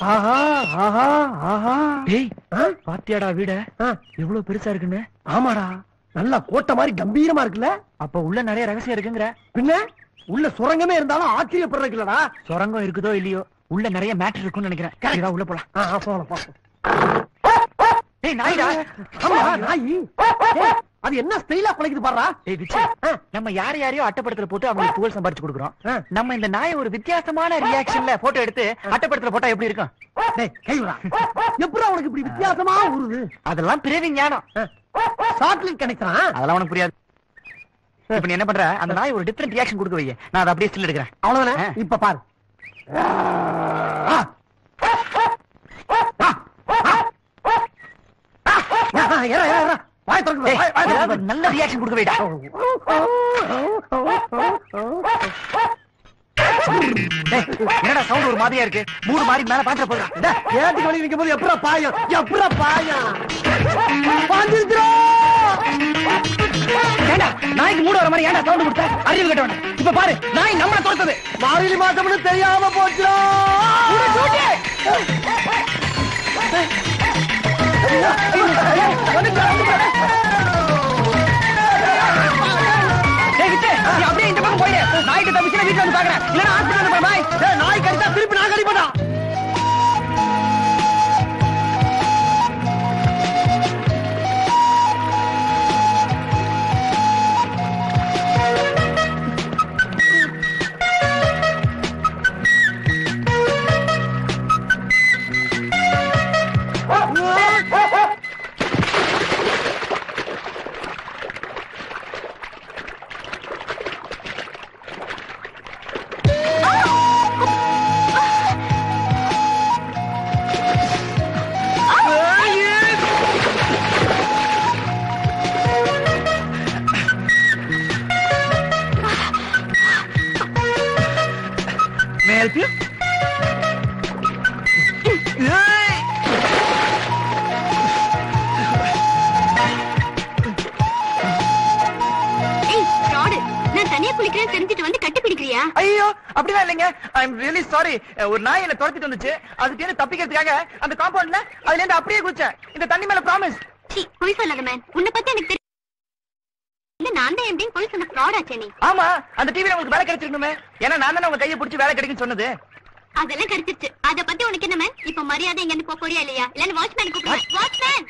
ஆஹா ஆஹா ஆஹா. டேய்? பாத்தியாடா வீட? எவ்வளவு பெருசா இருக்குன்னு? ஆமாடா. நல்லா கோட்டை மாதிரி கம்பீரமா இருக்குல்ல? அப்ப உள்ள நிறைய ரகசியம் இருக்குங்கிற. பின்ன? உள்ள சுரங்கமே இருந்தாலும் ஆச்சரியப்படுறதுக்கு இல்லடா. சுரங்கம் இருக்குதோ இல்லையோ? உள்ள நிறைய மேட்டர் இருக்கும்னு நினைக்கிறேன். உள்ள போலாம். போலாம், போலாம். நாய்டா. ஆமா நாய். அது என்ன ஸ்டைலா குலைக்குது விச்சு நம்ம யார யாரையோ அட்டப்படத்துல போட்டு அவங்களுக்கு புகழ் சம்பாரிச்சு கொடுக்குறோம். நம்ம இந்த நாயை ஒரு வித்தியாசமான ரியாக்ஷன்ல போட்டோ எடுத்து அட்டப்படத்துல போட்டா எப்படி இருக்கும் எப்படா உனக்கு இப்படி வித்தியாசமா ஊறுது அதெல்லாம் பிறவி ஞானம் சாக்லேட் கிடைக்கிறான் அதெல்லாம் உனக்கு புரியாது இப்ப நீ என்ன பண்ற அந்த நாய் ஒரு டிஃபரெண்ட் ரியாக்ஷன் கொடுக்க வைய நான் அதை அப்படியே ஸ்டில் எடுக்கிறேன் அவ்வளவுதானே. இப்ப பாரு ஆ. ஆ. ஆ, ஏறா, ஏறா, ஏறா. வாயை திறக்குது. நல்ல ரியாக்ஷன் கொடுக்க வைடா என்னடா சவுண்ட் ஒரு மாதிரியா இருக்கு? மூணு மாதிரி மேல பாத்துற போறா டேய், ஏத்துக்கு வழி நிக்கும் போது எப்படா பாயம்? எப்படா பாயம். ஏண்டா நாய்க்கு மூடு வர மாதிரி ஏன்டா சவுண்ட் கொடுத்த? அறிவு கட்டவன. இப்ப பாரு நாய் நம்மள தோத்தது. மார்கழி மாசம்னு தெரியாம போச்சுடா. டேய் வீட்டுல வந்து பாக்குறேன் ஒரு நாய் என்ன துரத்திட்டு வந்துச்சு. அதுக்கு தப்பிக்கிறதுக்காக அந்த காம்பவுண்ட்ல அதுல இருந்து அப்படியே குதிச்சேன். இந்த தண்ணி மேல ப்ராமிஸ் பொய் சொல்லாத மேன் உன்னை பத்தி எனக்கு தெரியும் இல்ல நான் தான் எப்படியும் பொய் சொன்ன ஃப்ராட் ஆச்சே நீ. ஆமா அந்த டிவில உங்களுக்கு வேலை கிடைச்சிருக்கணுமே ஏன்னா நான் தானே உங்க கையை பிடிச்சி வேலை கிடைக்குன்னு சொன்னது. அதெல்லாம் கிடைச்சிருச்சு. அத பத்தி உனக்கு என்ன மேன் இப்ப மரியாதை இங்க இருந்து போக போறியா இல்லையா? இல்லன்னு வாட்ச்மேன் கூப்பிடுவேன் வாட்ச்மேன்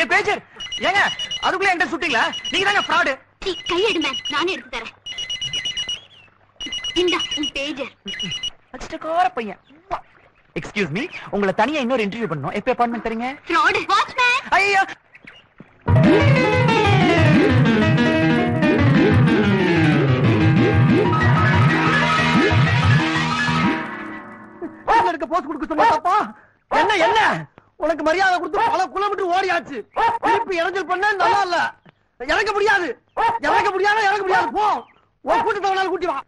என் பேஜர் ஏங்க அதுக்குள்ள என்கிட்ட சுட்டீங்களா? நீங்க தாங்க ஃப்ராடு கையெடு மேன் நானே எடுத்து தரேன். இந்தா உன் பேஜர் அச்சக்கார பையன். எக்ஸ்கியூஸ் மீ உங்களை தனியா இன்னொரு இன்டர்வியூ பண்ணணும். எப்ப அப்பாயின்மெண்ட் தரீங்க? ஃப்ராடு வாட்ச்மேன் ஐயோ. போஸ்ல இருக்க போஸ்ட் கொடுக்க சொன்னாப்பா என்ன என்ன? உனக்கு மரியாதை கொடுத்து பல கிலோமீட்டர் ஓடியாச்சு. திருப்பி இறஞ்சல் பண்ண நல்லா இல்ல. இறங்க முடியாது. இறங்க முடியாது இறங்க முடியாது. போ. ஒரு கூட்டத்தவனால கூட்டி வா.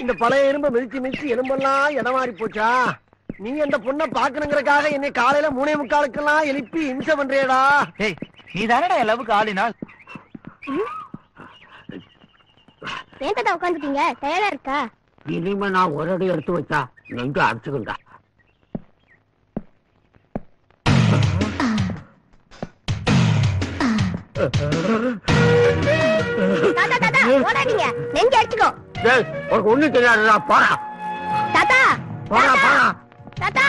இந்த பழைய எறும்ப மிதிச்சு மிதிச்சு எலும்பெல்லாம் இடம் மாறி போச்சா? நீ அந்த பொண்ணை பாக்கணுங்கிறக்காக என்னை காலையில மூணே முக்காலுக்கெல்லாம் எழுப்பி இம்சை பண்றியடா? ஏய் நீ தானடா என் லவ்வுக்கு ஆளினால்? ஏன் தாத்தா உட்காந்துட்டீங்க டயர்டா இருக்கா? இனிமே நான் ஒரு அடி எடுத்து வச்சா நெஞ்சு அடிச்சுக்கிட்டா தாத்தா தாத்தா ஓடாதீங்க. நெஞ்சு அடிச்சுக்கோ. டேய் உனக்கு ஒண்ணும் தெரியாதுடா போடா. தாத்தா போடா போடா. தாத்தா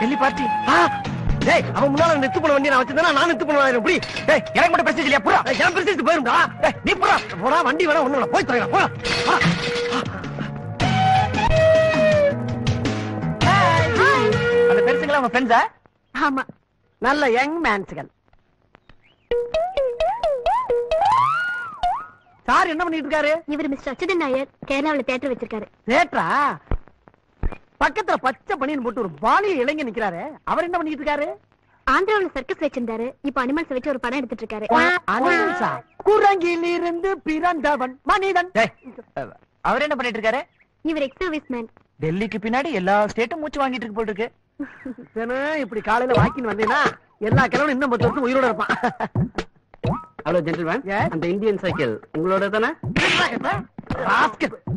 டெல்லி பார்ட்டி. டேய் அவன் முன்னால நெத்து பண்ண வண்டி நான் வச்சிருந்தா நான் நெத்து பண்ண எப்படி? டேய் எனக்கு மட்டும் பிரச்சனை இல்லையா? புறா. என் பிரசிட்டு போயிருந்தா டேய் நீ புறா. போடா வண்டி வேணா ஒண்ணு போய் தரேன் போடா. அந்த பெருசுங்களா உங்க ஃப்ரெண்ட்ஸா ஆமா. நல்ல யங் மேன்ஸ்கள் சார் என்ன பண்ணிட்டு இருக்காரு இவர் மிஸ்டர் அச்சுதன் நாயர். கேரளாவுல தேட்டர் வச்சிருக்காரு. தேட்டரா பக்கத்துல பச்சை பனியன் போட்டு ஒரு பாலிய இளைஞர் நிக்கிறாரு. அவர் என்ன பண்ணிட்டு இருக்காரு ஆந்திராவுல சர்க்கஸ் வச்சிருந்தாரு. இப்ப அனிமல்ஸ் வச்சு ஒரு படம் எடுத்துட்டு இருக்காரு அனிமல்ஸா குரங்கில் இருந்து பிறந்தவன் மனிதன். அவர் என்ன பண்ணிட்டு இருக்காரு இவர் எக்ஸ் சர்வீஸ் மேன் டெல்லிக்கு பின்னாடி எல்லா ஸ்டேட்டும் மூச்சு வாங்கிட்டு இருக்கு போல் இருக்கு இப்படி காலையில வாக்கிங் வந்தீங்கன்னா எல்லா கிழவனும் இன்னும் பத்து வருஷம் உயிரோட இருப்பான். Hello gentleman? அந்த இந்தியன் சைக்கிள் உங்களோட தானே.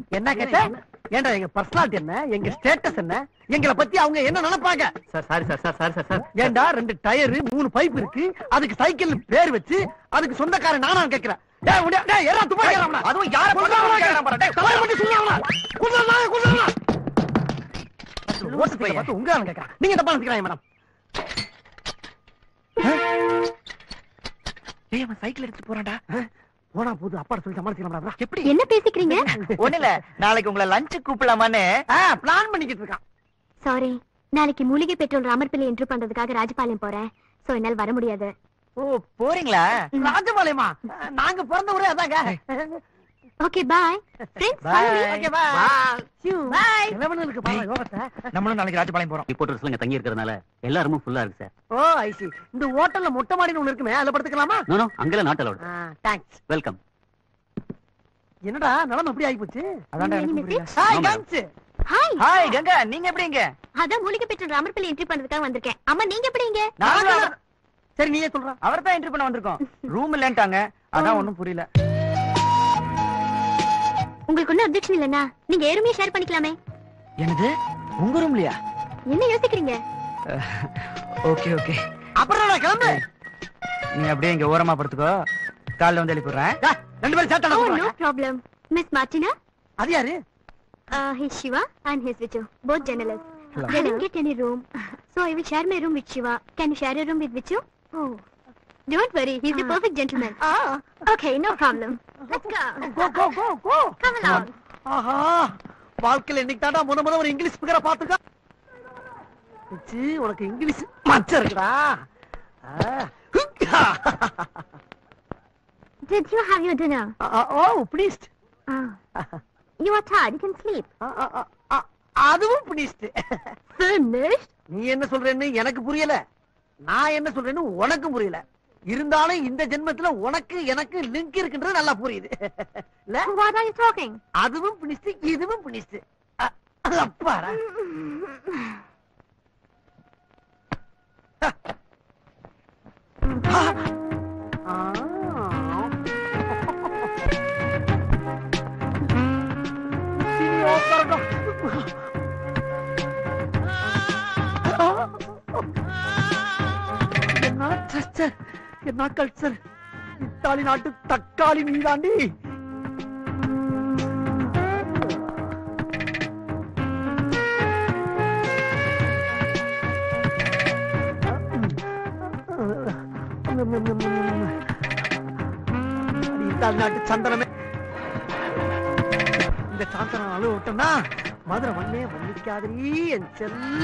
என்ன கேட்ட ஏன்டா எங்க பர்சனாலிட்டி என்ன எங்க ஸ்டேட்டஸ் என்ன எங்களை பத்தி அவங்க என்ன நினைப்பாங்க sir sorry sir sir sorry sir sir ஏன்டா ரெண்டு டயரு மூணு பைப் இருக்கு அதுக்கு சைக்கிள் பேர் வச்சு அதுக்கு சொந்தக்காரன் நானா கேக்குறேன் டேய் உன்னை- டேய், ஏறா, துப்பா. அதுவும் யார கேக்குறான் பாரு, டேய். தவறு பண்ணி. ஓட்டு பையன். பார்த்து உங்க கேக்குறான். நீங்க தப்பா நினைச்சுக்கிறாங்க மேடம் டேய் அவன் சைக்கிள் எடுத்து போறான்டா. போனா போது அப்பா சொல்லி சமாளிச்சுக்கலாம் எப்படி? என்ன பேசிக்கிறீங்க? ஒண்ணு இல்ல நாளைக்கு உங்களை லஞ்ச் கூப்பிடலாமான்னு. பிளான் பண்ணிக்கிட்டு இருக்கான். சாரி நாளைக்கு மூலிகை பெட்ரோல் ராமர்பிள்ளை என்ட்ரு பண்றதுக்காக ராஜபாளையம் போறேன். சோ என்னால வர முடியாது. ஓ போறீங்களா? ராஜபாளையமா? நாங்க பிறந்த ஊரே அதாங்க. Okay bye friends Bye. Okay bye இளவனுக்கு பாருங்க யோகத்தை நம்மளும் நாளைக்கு ராஜபாளையம் போறோம். ரிப்போர்ட்டர்ஸ்ல இங்க தங்கி இருக்கிறதுனால எல்லா ரூமும் ஃபுல்லா இருக்கு சார் ஓ ஐசி இந்த ஹோட்டல்ல மொட்டை மாடின்னு ஒண்ணு இருக்குமே அதுல படுத்துக்கலாமா? நோ நோ அங்கெல்லாம் நாட் தேங்க்ஸ் வெல்கம் என்னடா நிலைமை எப்படி ஆகி போச்சு? அதான்டா? ஹாய். கன்ஸ் ஹாய் ஹாய் கங்கா நீங்க எப்படிங்க அதான் மூலிகை பெட்ரோல் ராமர்பிள்ளை என்ட்ரி பண்றதுக்காக வந்திருக்கேன். அம்மா நீங்க எப்படிங்க சரி நீயே சொல்ற. அவர் தான் என்ட்ரி பண்ண வந்திருக்கோம். ரூம் இல்லன்ட்டாங்க. அதான் ஒண்ணும் புரியல. உங்களுக்கு ஒன்னும் அப்ஜெக்ஷன் இல்லனா நீங்க ஏறுமையா ஷேர் பண்ணிக்கலாமே. என்னது? உங்க ரூம்லயா என்ன யோசிக்கிறீங்க? ஓகே ஓகே அப்புறம் கிளம்பு. நீ அப்படியே இங்க ஓரமா படுத்துக்கோ. காலைல வந்து எழுப்பிடுறேன் ரெண்டு பேரும் oh no problem Miss Martina? அது யாரு? And he's Vichu, both journalists. Hello. They didn't get any room, so I will share my room with Shiva. Can you share your room with Vichu? Oh, don't worry, he's a perfect gentleman. Okay, no problem. Let's go. Go go go go Come along. ஆஹா வாழ்க்கையில இன்னைக்கு தாண்டா முத முத ஒரு English ஸ்பீக்கரை பாத்துக்க வச்சு உனக்கு இங்கிலீஷ் மச்சம் இருக்குடா. Did you have your dinner? Ah, oh please Ah. You are tired, you can sleep. அதுவும் பிடிச்சிட்டு? நீ என்ன சொல்றேன்னு எனக்கு புரியல நான் என்ன சொல்றேன்னு உனக்கும் புரியல இருந்தாலும் இந்த ஜென்மத்துல உனக்கு எனக்கு லிங்க் இருக்குன்றது நல்லா புரியுது? அதுவும் பிடிச்சிட்டு இதுவும் பிடிச்சிட்டு அப்பாடா. என்ன? என்ன கல்ச்சர் இத்தாலி நாட்டு தக்காளி நீதாண்டி இத்தாலி நாட்டு சந்தனமே. இந்த சாந்தனம் அழுவ விட்டோம்னா மதுரை மண்ணே மன்னிக்காதீ என் செல்ல.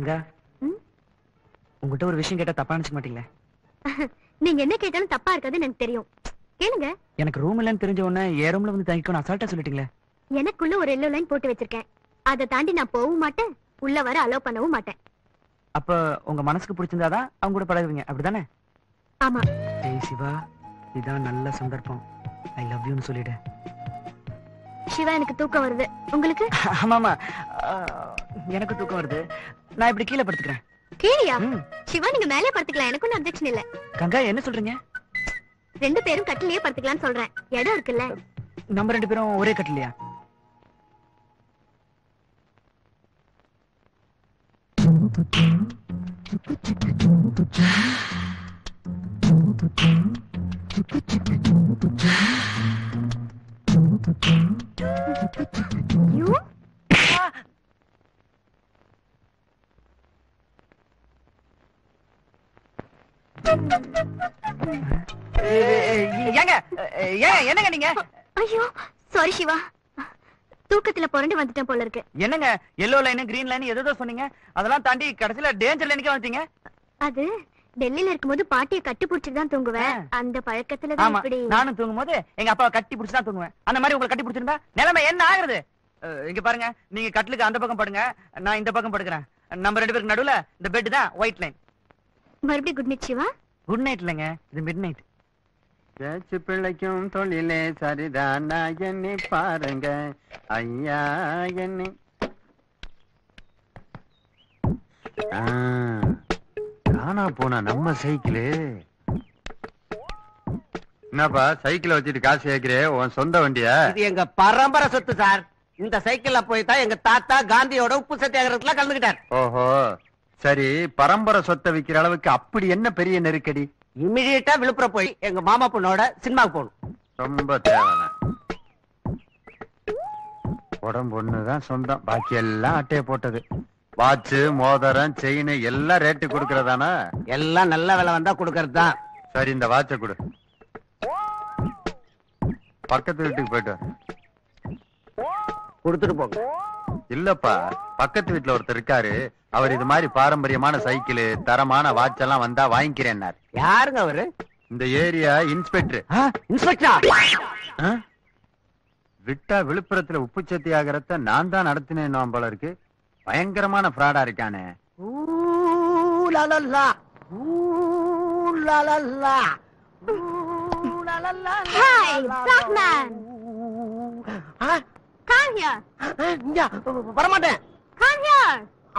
கங்கா? உங்ககிட்ட ஒரு விஷயம் கேட்டா தப்பா நினைச்சுக்க மாட்டீங்களே? நீங்க என்ன கேட்டாலும் தப்பா இருக்காதுன்னு எனக்கு தெரியும். கேளுங்க. எனக்கு ரூம் இல்லைன்னு தெரிஞ்ச உடனே என் ரூம்ல வந்து தங்கிக்கணும் அசால்ட்டா சொல்லிட்டீங்களே? எனக்குள்ள ஒரு எல்லோ லைன் போட்டு வச்சிருக்கேன். அதை தாண்டி நான் போகவும் மாட்டேன். உள்ள வர அலோவ் பண்ணவும் மாட்டேன். அப்ப உங்க மனசுக்கு பிடிச்சிருந்தாதான் அவங்க கூட பழகுவீங்க. அப்படிதானே? ஆமா. ஏய் சிவா இதான் நல்ல சந்தர்ப்பம். ஐ லவ் யூன்னு சொல்லிடு. சிவா எனக்கு தூக்கம் வருது. உங்களுக்கு? ஆமாமா. எனக்கு தூக்கம் வருது. நான் இப்படி கீழே படுத்துக்கிறேன். கீழியா. சிவா நீங்க மேலே படுத்துக்கலாம். எனக்கு ஒன்றும் அப்ஜெக்ஷன் இல்ல. கங்கா என்ன சொல்றீங்க? ரெண்டு பேரும் கட்டிலேயே படுத்துக்கலாம்னு சொல்றேன். இடம் இருக்குல்ல? நம்ம ரெண்டு பேரும் ஒரே கட்டலையா? யூ ஏங்க ஏங்க என்னங்க நீங்க? ஐயோ சாரி சிவா. தூக்கத்துல புரண்டு வந்துட்டேன் போல இருக்கு. என்னங்க எல்லோ லைன் கிரீன் லைன் எதோ சொன்னீங்க? அதெல்லாம் தாண்டி கடைசியில டேஞ்சர் லைனுக்கே வந்துட்டீங்க. அது டெல்லியில இருக்கும்போது பாட்டியை கட்டி புடிச்சிட்டு தான் தூங்குவேன். அந்த பழக்கத்துல தான் இப்படி. நானும் தூங்கும் போது எங்க அப்பாவை கட்டி பிடிச்சு தான் தூங்குவேன். அந்த மாதிரி உங்களை கட்டி பிடிச்சிருந்தா நிலைமை என்ன ஆகுறது? இங்க பாருங்க நீங்க கட்டிலுக்கு அந்த பக்கம் படுங்க நான் இந்த பக்கம் படுக்கிறேன். நம்ம ரெண்டு பேருக்கு நடுவுல இந்த பெட் தான் ஒயிட் லைன் மறுபடியும் good night Siva. Good night இல்லைங்க இது மிட் நைட் பேச்சு பிள்ளைக்கும் தொழிலே சரிதானா எண்ணி பாருங்க. ஐயா ஆ, காணா போனா நம்ம சைக்கிளு. என்னப்பா சைக்கிளை வச்சுட்டு காசு கேக்குறே உன் சொந்த வண்டியா? இது எங்க பரம்பரை சொத்து சார். இந்த சைக்கிள்ல போய் தான் எங்க தாத்தா காந்தியோட உப்பு சத்தியாகிரகத்துல கலந்துக்கிட்டார். ஓஹோ. சரி பரம்பரை சொத்தை விக்கிற அளவுக்கு அப்படி என்ன பெரிய நெருக்கடி? இமிடியேட்டா விழுப்புரம் போய் எங்க மாமா பொண்ணோட சினிமாவுக்கு போகணும். ரொம்ப தேவைதான் உடம்பு ஒண்ணுதான் சொந்தம். பாக்கி எல்லாம் அட்டையை போட்டது. வாட்ச் மோதிரம் செயின் எல்லாம் ரேட்டு கொடுக்கறதானா? எல்லாம் நல்ல விலை வந்தா கொடுக்கறது தான் சரி இந்த வாட்சை கொடு. பக்கத்து வீட்டுக்கு போயிட்டு வா. கொடுத்துட்டு போங்க. இல்லப்பா பக்கத்து வீட்டுல ஒருத்தர் இருக்காரு. அவர் இது மாதிரி பாரம்பரியமான சைக்கிள் தரமான வாட்ச் எல்லாம் வந்தா வாங்கிக்கிறேன்னார். யாருங்க அவரு? இந்த ஏரியா இன்ஸ்பெக்டர். இன்ஸ்பெக்டர்? விட்டா விழுப்புரத்துல உப்பு சத்தியாகிறத நான் தான் நடத்தினேன் போல இருக்கு. பயங்கரமான ஃப்ராடா இருக்கானே. வரமாட்டேன்.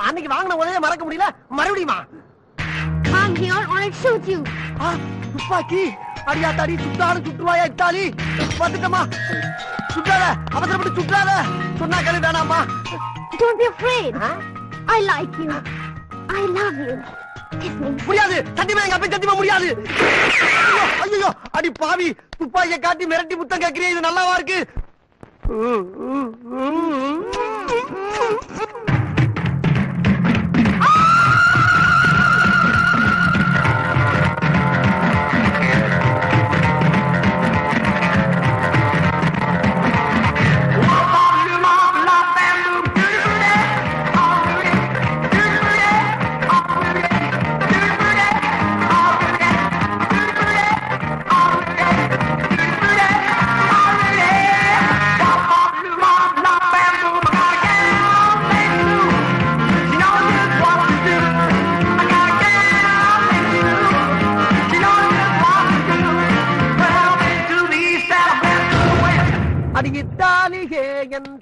அன்னைக்கு வாங்கின உதவிய மறக்க முடியல. மறுபடியுமா? Come here or I'll shoot you. ஆ, துப்பாக்கி. அடியா தடி சுட்டாலும் சுட்டுவாயா இத்தாலி வந்துட்டமா சுட்டாத அவசரப்பட்டு சுட்டாத. சொன்னா கேளு வேணாமா Don't be afraid. I like you. I love you. Kiss me. முடியாது. சத்தியமா எங்க அப்பா சத்தியமா முடியாது. ஐயோ, ஐயோ. அடி பாவி. துப்பாக்கிய காட்டி மிரட்டி முத்தம் கேட்கிறீ இது நல்லாவா இருக்கு?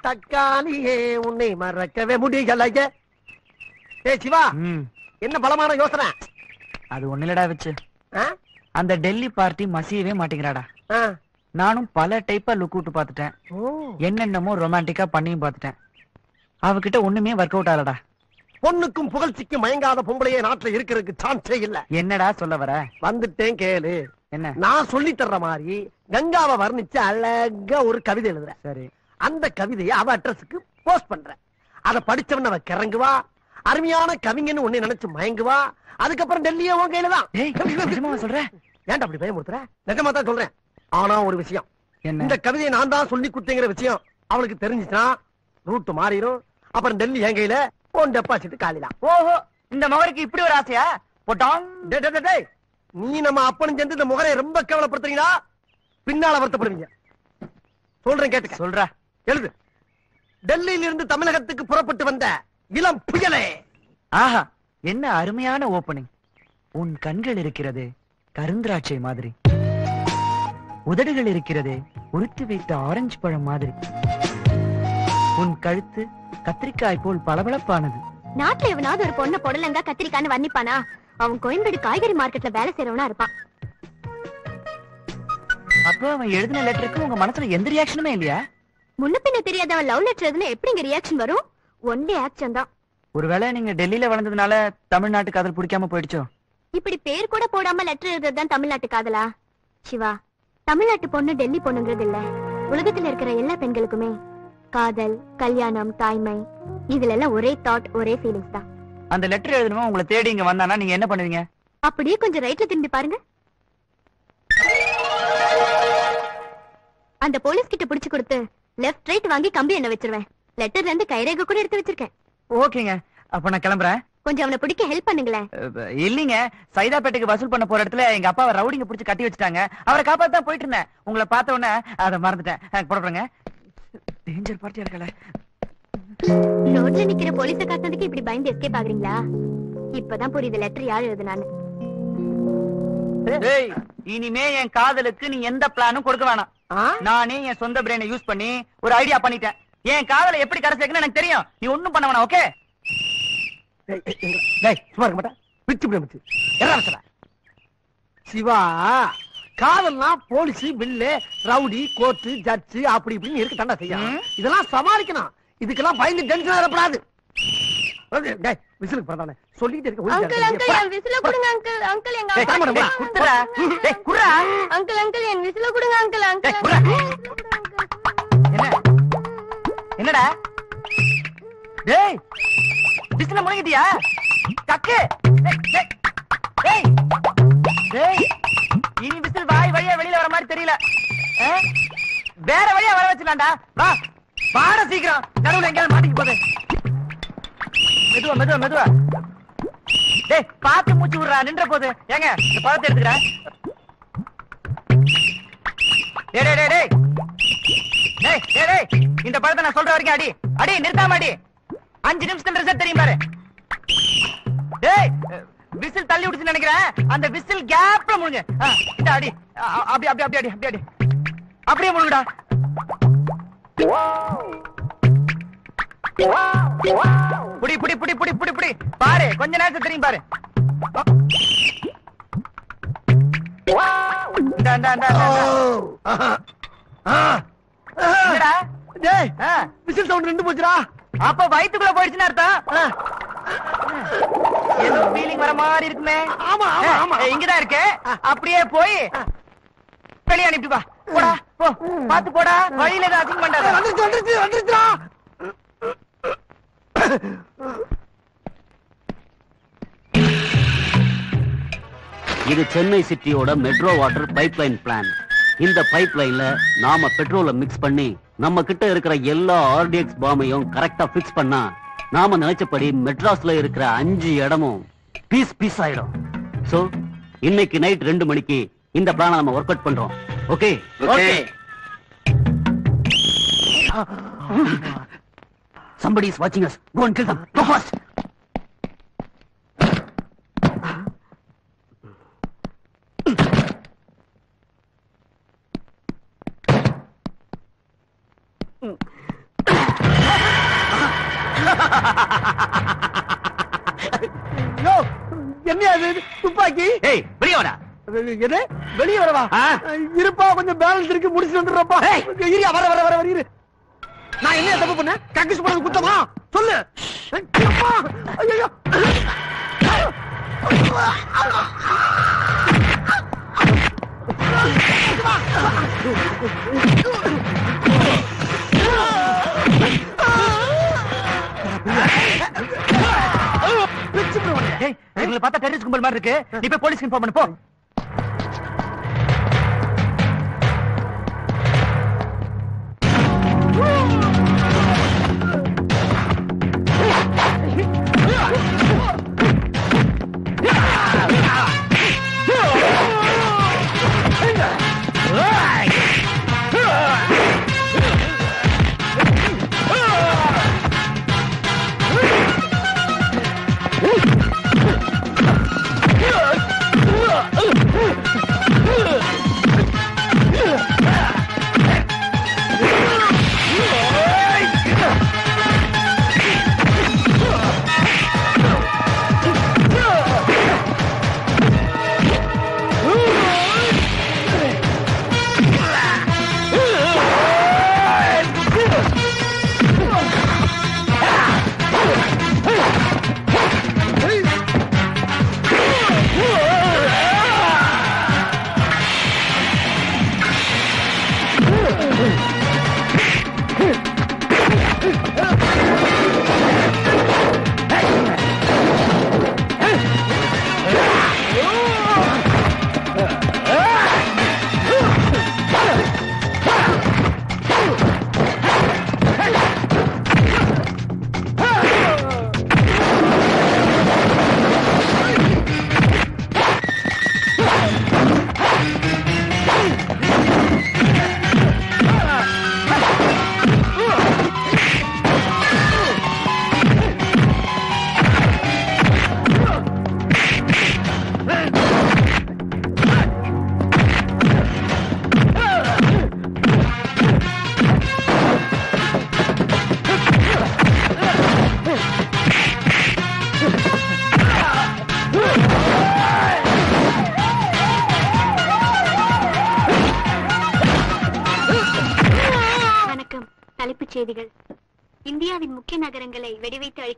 தக்காளியே உன்னை மறக்கவே முடியலையே. ஏ சிவா என்ன பலமான யோசனை? அது ஒண்ணு இல்லடா வச்சு? அந்த டெல்லி பார்ட்டி மசியவே மாட்டேங்கிறாடா. நானும் பல டைப்பா லுக் விட்டு பார்த்துட்டேன். ஓ. என்னென்னமோ ரொமான்டிக்கா பண்ணியும் பார்த்துட்டேன். அவகிட்ட ஒண்ணுமே ஒர்க் அவுட் ஆகலடா. பொண்ணுக்கும் புகழ்ச்சிக்கும் மயங்காத பொம்பளையே நாட்டுல இருக்கிறதுக்கு சான்ஸே இல்ல. என்னடா சொல்ல வர? வந்துட்டேன் கேளு. என்ன? நான் சொல்லி தர்ற மாதிரி கங்காவை வர்ணிச்சு அழகா ஒரு கவிதை எழுதுறேன். சரி. அந்த கவிதையை அவ அட்ரஸுக்கு போஸ்ட் பண்றேன். அத படிச்சவன அவ கிறங்குவா. அருமையான கவிஞன்னு உன்னை நினைச்சு மயங்குவா. அதுக்கப்புறம் டெல்லியே உன் கையில தான். டேய் நிஜமாவா சொல்ற? ஏன்டா அப்படி பயமுறுத்துற? நிஜமா தான் சொல்றேன். ஆனா ஒரு விஷயம். இந்த கவிதையை நான் தான் சொல்லி குத்தேங்கிற விஷயம் அவளுக்கு தெரிஞ்சுச்சுன்னா ரூட் மாறிடும் அப்புறம் டெல்லி என் கையில உன் டெபாசிட் காலிலாம் ஓஹோ இந்த மகருக்கு இப்படி ஒரு ஆசையா? டேய். நீ நம்ம அப்பனும் சேர்ந்து இந்த முகரை ரொம்ப கேவலப்படுத்துறீங்களா? பின்னால வருத்தப்படுவீங்க. சொல்றேன் கேட்டுக்க. சொல்றா. எழுது. டெல்லியில இருந்து தமிழகத்துக்கு புறப்பட்டு வந்த இளம் புயலே. ஆஹா என்ன அருமையான ஓபனிங் உன் கண்கள் இருக்கிறது கருந்திராட்சை மாதிரி. உதடுகள் இருக்கிறது உருத்தி வைத்த ஆரஞ்சு பழம் மாதிரி. உன் கழுத்து கத்திரிக்காய் போல் பளபளப்பானது. நாட்டுல எவனாவது ஒரு பொண்ணை புடலங்கா கத்திரிக்கான்னு வர்ணிப்பானா? அவன் கோயம்பேடு காய்கறி மார்க்கெட்ல வேலை செய்யறவனா இருப்பான். அப்போ அவன் எழுதின லெட்டருக்கு உங்க மனசுல எந்த ரியாக்ஷனுமே இல்லையா? முன்ன பின்ன தெரியாதவன் லவ் லெட்டர் எப்படி இங்க ரியாக்ஷன் வரும்? ஒன்லி ஆக்ஷன் தான். ஒருவேளை நீங்க டெல்லியில வளர்ந்ததுனால தமிழ்நாட்டு காதல் பிடிக்காம போயிடுச்சோ? இப்படி பேர் கூட போடாம லெட்டர் எழுதுறது தான் தமிழ்நாட்டு காதலா? சிவா தமிழ்நாட்டு பொண்ணு டெல்லி பொண்ணுங்கிறது இல்ல. உலகத்துல இருக்கிற எல்லா பெண்களுக்குமே காதல் கல்யாணம் தாய்மை இதுல எல்லாம் ஒரே தாட் ஒரே ஃபீலிங்ஸ் தான். அந்த லெட்டர் எழுதணும்? உங்களை தேடி இங்க வந்தானா? நீங்க என்ன பண்ணுவீங்க? அப்படியே கொஞ்சம் ரைட்ல திரும்பி பாருங்க. அந்த போலீஸ் கிட்ட பிடிச்சு கொடுத்து லெஃப்ட் ரைட் வாங்கி கம்பி எண்ணெய் வச்சிருவேன். லெட்டர்ல இருந்து கைரேகை கூட எடுத்து வச்சிருக்கேன். ஓகேங்க. அப்ப நான் கிளம்புறேன். கொஞ்சம் அவனை பிடிக்க ஹெல்ப் பண்ணுங்களேன். இல்லீங்க. சைதாப்பேட்டைக்கு வசூல் பண்ண போற இடத்துல எங்க அப்பாவை ரவுடிங்க புடிச்சு கட்டி வச்சுட்டாங்க. அவரை காப்பாத்த தான் போயிட்டு இருந்தேன் உங்களை பார்த்த உடனே அதை மறந்துட்டேன். அஹ், புறப்படுறேங்க டேஞ்சர் பார்ட்டியா இருக்கல. ரோட்ல நிக்கிற போலீஸ காத்ததுக்கு இப்படி பயந்து எஸ்கேப் ஆகுறீங்களா? இப்பதான் புரியுது லெட்டர் யார் எழுதுனான்னு. இனிமே என் காதலுக்கு நீ எந்த பிளானும் கொடுக்க வேணாம்? நானே என் சொந்த பிரெயினை யூஸ் பண்ணி ஒரு ஐடியா பண்ணிட்டேன். என் காதலை எப்படி கரை சேர்க்கணும்னு எனக்கு தெரியும். நீ ஒண்ணும் பண்ண வேணாம் ஓகே சும்மா இருக்க மாட்டேன். பிச்சு பிடி பிச்சு. என்ன சிவா காதல்னா police bill rowdy court judge அப்படி இப்படின்னு இருக்கு தண்டா செய்ய ம். இதெல்லாம் சமாளிக்கணும். இதுக்கெல்லாம் பயந்து டென்ஷன் வரப்படாது விசிலுக்கு பிறந்தானே சொல்லிட்டு இருக்க அங்கிள் அங்கிள் என் விசில கொடுங்க அங்கிள் அங்கிள் எங்க டேய், அம்மா டேய், குடுத்துடா. டேய், குடுறா. அங்கிள் அங்கிள் என் விசில கொடுங்க அங்கிள் அங்கிள் டேய். என்ன? என்னடா? டேய் விசில முழுங்கிட்டியா? கக்கு. டேய், டேய், இனி விசில் வாய் வழியா வெளியில வர மாதிரி தெரியல? வேற வழியா வர வச்சிடலாம்டா வா. வாட சீக்கிரம். கடவுள் எங்கேயாவது மாட்டிக்கு போகுது. மெதுவா மெதுவா மெதுவா. டேய் பாத்து மூச்சு விடுறா நின்ற போது. ஏங்க இந்த பழத்தை எடுத்துக்கிறேன் டேய் டேய் டேய் டேய். டேய் டேய் டேய். இந்த பழத்தை நான் சொல்ற வரைக்கும் அடி. அடி நிறுத்தாம அடி. அஞ்சு நிமிஷத்துல ரிசல்ட் தெரியும் பாரு. டேய் விசில் தள்ளி விடுச்சுன்னு நினைக்கிறேன். அந்த விசில் கேப்ல முழுங்க. இந்த அடி. அப்படி அப்படி அப்படி அடி அப்படி அடி அப்படியே முழுங்கடா. புடி புடி புடி புடி புடி புடி. பாரு கொஞ்ச நேரத்துல தெரியும் பாரு. விசில் சவுண்ட் நின்று போச்சுடா. அப்ப வயித்துக்குள்ள போயிடுச்சுன்னு அர்த்தம்? ஃபீலிங் வர மாதிரி இருக்குமே. ஆமா ஆமா ஆமா. இங்கதான் இருக்கு. அப்படியே போய் வெளியே அனுப்பிட்டு வா. போடா போ. பாத்து போடா. வழியில ஏதாவது அசிங்கம் பண்ணாத வந்துருச்சு வந்துருச்சு வந்துருச்சுடா. இது சென்னை சிட்டியோட மெட்ரோ வாட்டர் பைப்லைன் பிளான் இந்த பைப்லைன்ல நாம பெட்ரோலை மிக்ஸ் பண்ணி நம்ம கிட்ட இருக்கிற எல்லா ஆர்டிஎக்ஸ் பாமையும் கரெக்டா ஃபிக்ஸ் பண்ணா நாம நினைச்சபடி மெட்ராஸ்ல இருக்கிற அஞ்சு இடமும் பீஸ் பீஸ் ஆயிடும். சோ இன்னைக்கு நைட் ரெண்டு மணிக்கு இந்த பிளான நம்ம ஒர்க் அவுட் பண்றோம். Okay okay somebody is watching us. Go and kill them. Go fast துப்பாக்கி? ஏய் வெளிய வாடா. எது வெளியே வரவா. இருப்பா கொஞ்சம் பேலன்ஸ் இருக்கு முடிச்சுட்டு வந்துடுறப்பா. இரியா வர வர வர வர இரு. நான் என்ன தப்பு பண்ண? கக்கிஸ் பண்ணது குத்தமா? சொல்லு. அப்பா, பார்த்தா டெரரிஸ்ட் கும்பல் மாதிரி இருக்கு. நீ போய் போலீஸ்க்கு இன்ஃபார்ம் பண்ணு போ.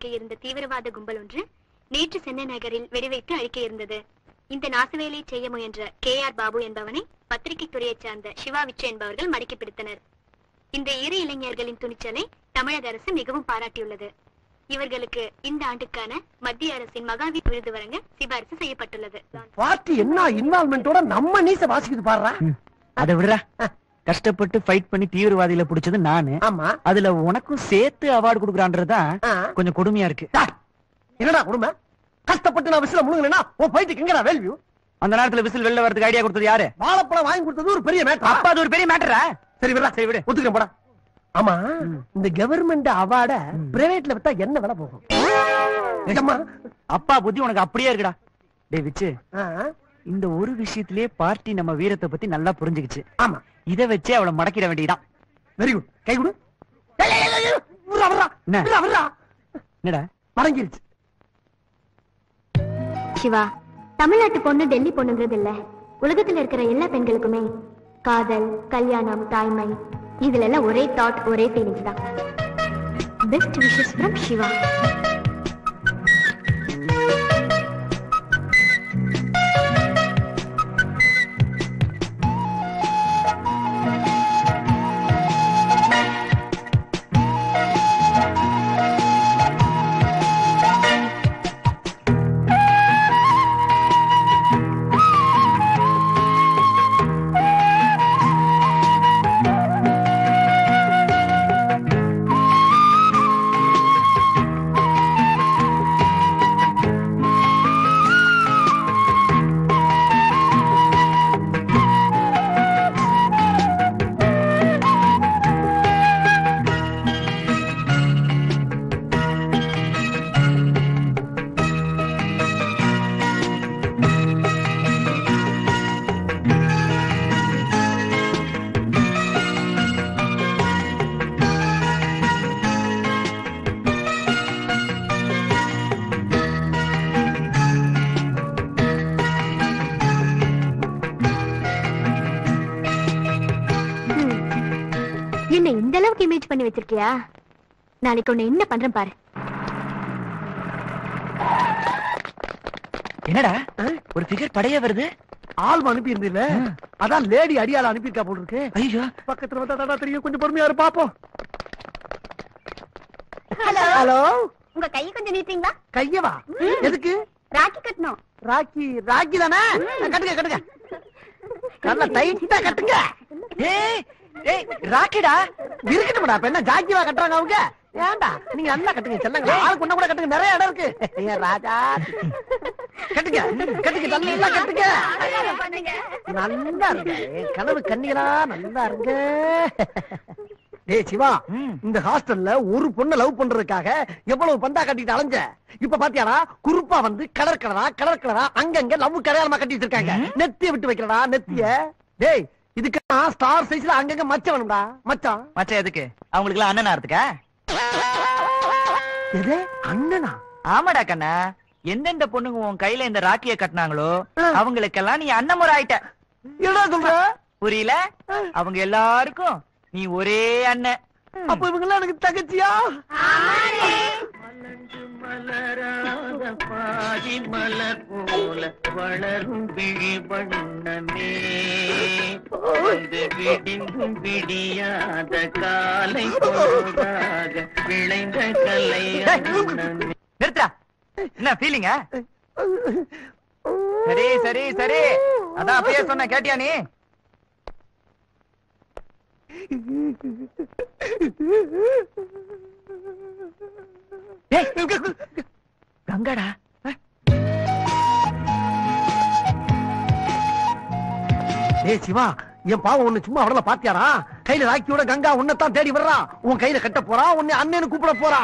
அழிக்க இருந்த தீவிரவாத கும்பல் ஒன்று நேற்று சென்னை நகரில் வெடிவைத்து அழிக்க இருந்தது இந்த நாசவேலையை செய்ய முயன்ற கே ஆர் பாபு என்பவனை பத்திரிகை துறையைச் சார்ந்த சிவா விச்சு என்பவர்கள் மடக்கி பிடித்தனர். இந்த இரு இளைஞர்களின் துணிச்சலை தமிழக அரசு மிகவும் பாராட்டியுள்ளது. இவர்களுக்கு இந்த ஆண்டுக்கான மத்திய அரசின் மகாவீர் விருது வழங்க சிபாரிசு செய்யப்பட்டுள்ளது. பார்ட்டி என்ன இன்வால்மெண்டோட நம்ம நீச வாசிக்குது பாடுறா அதை விடுறா. கஷ்டப்பட்டு ஃபைட் பண்ணி தீவிரவாதிகளை பிடிச்சது நானு. ஆமா. அதுல உனக்கும் சேர்த்து அவார்டு கொடுக்குறான்றதுதான். கொஞ்சம் கொடுமையா இருக்கு. என்னடா குடும்ப கஷ்டப்பட்டு நான் விசில முழுங்கினா உன் போயிட்டு எங்கடா வேல்வியூ அந்த நேரத்துல விசில் வெளில வரதுக்கு ஐடியா கொடுத்தது யாரு? வாழைப்பழம் வாங்கி கொடுத்தது ஒரு பெரிய மேட்டர் அப்பா அது ஒரு பெரிய மேட்டரா சரி விடா சரி விடு. ஒத்துக்கிறேன் போடா. ஆமா இந்த கவர்மெண்ட் அவார்ட பிரைவேட்ல வித்தா என்ன விலை போகும்? அப்பா புத்தி உனக்கு அப்படியே இருக்குடா. டேய் விச்சு. இந்த ஒரு விஷயத்திலேயே பார்ட்டி நம்ம வீரத்தை பத்தி நல்லா புரிஞ்சுக்கிச்சு. ஆமா. இத வச்சே அவளை மடக்கிட வேண்டியதான் வெரி குட் கை கொடு. என்னடா? மடங்கிருச்சு. சிவா தமிழ்நாட்டு பொண்ணு டெல்லி பொண்ணுங்கிறது இல்ல. உலகத்துல இருக்கிற எல்லா பெண்களுக்குமே காதல் கல்யாணம் தாய்மை இதுல எல்லாம் ஒரே தாட் ஒரே ஃபீலிங்ஸ் தான். Best wishes from Siva. பண்ணி வச்சிருக்கியா? நாளைக்கு உன்னை என்ன பண்றேன் பாரு. என்னடா? ஒரு ஃபிகர் படைய வருது? ஆல்பம் அனுப்பி இருந்தில்ல அதான் லேடி அடியால அனுப்பியிருக்கா போல இருக்கு ஐயோ. பக்கத்துல வந்தா தாடா தெரியும். கொஞ்சம் பொறுமையா இரு பாப்போம். ஹலோ ஹலோ உங்க கையை கொஞ்சம் நீட்டுறீங்களா? கையவா? எதுக்கு? ராக்கி கட்டணும். ராக்கி ராக்கி தானே கட்டுங்க கட்டுங்க. நல்லா டைட்டா கட்டுங்க. ஏய் ஏய் ராக்கிடா? இருக்கட்டும்டா இப்ப என்ன ஜாக்கிவா கட்டுறாங்க அவங்க. ஏன்டா? நீங்க நல்லா கட்டுங்க செல்லங்க ஆள் கொண்ட கூட கட்டுங்க நிறைய இடம் இருக்கு. ஏன் ராஜா. கட்டுங்க கட்டுங்க நல்லா கட்டுங்க. நல்லா இருங்க என் கனவு கண்ணிகளா நல்லா இருங்க ஏய் சிவா. இந்த ஹாஸ்டல்ல ஒரு பொண்ணை லவ் பண்றதுக்காக எவ்வளவு பந்தா கட்டிட்டு அலைஞ்ச? இப்ப பாத்தியாடா குறுப்பா வந்து கலர் கலரா கலர் கலரா அங்கங்க லவ் கடையாளமா கட்டி வச்சிருக்காங்க நெத்திய விட்டு வைக்கிறடா நெத்திய. டேய் இதுக்கு ஸ்டார் சைஸ்ல அங்கங்க மச்சம் வேணும்டா. மச்சான் மச்சான் எதுக்கு? அவங்களுக்கு எல்லாம் அண்ணனா எது? அண்ணனா? ஆமாடா கண்ணா. எந்தெந்த பொண்ணுங்க உன் கையில இந்த ராக்கிய கட்டினாங்களோ. அவங்களுக்கெல்லாம் நீ அண்ணன் முறை ஆயிட்ட. என்னடா சொல்ற? புரியல? அவங்க எல்லாருக்கும் நீ ஒரே அண்ணன். அப்ப இவங்க எனக்கு தகச்சியா? மலராத பாதி மலர் போல வளரும் விழி வண்ணமே. விடிந்தும் விடியாத காலை பொழுதாக விளைந்த கலை நிறுத்தா என்ன ஃபீலிங்க சரி சரி சரி. அதான் அப்பயே சொன்ன கேட்டியா நீ? கங்காடா. ஏய் சிவா என் பாவம் ஒண்ணு சும்மா அவடல பாத்தியாரா கையில ராக்கியோட கங்கா உன்னைத்தான் தேடி வர்றா. உன் கையில கட்ட போறா உன்னை அண்ணன்னு கூப்பிட போறா.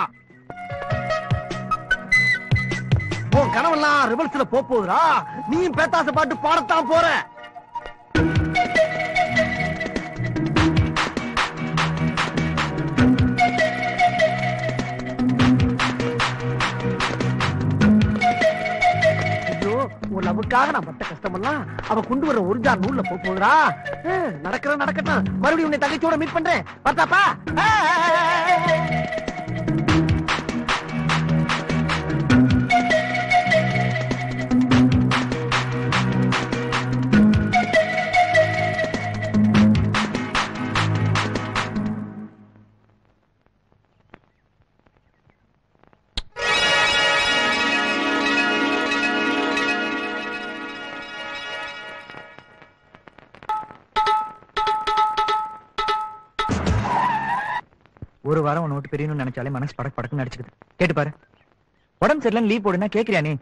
உன் கனவெல்லாம் ரிவல்ஸ்ல போக போகுதுடா. நீயும் பேத்தாச பாட்டு பாடத்தான் போற. ஐயோ உனக்காக நான் பட்ட கஷ்டமெல்லாம் அவ கொண்டு வர ஒரு ஜார் நூல்ல போக நடக்கிற நடக்கட்டும். மறுபடியும் உன்னை தங்கச்சியோட மீட் பண்றேன். பார்த்தாப்பா விட்டு பிரியணும்னு நினைச்சாலே மனசு படக்கு படக்குன்னு நடிச்சுக்குது கேட்டு பாரு. உடம்பு சரியில்லைன்னு லீவ் போடுனா கேக்குறியா நீ